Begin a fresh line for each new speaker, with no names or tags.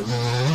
Mm-hmm.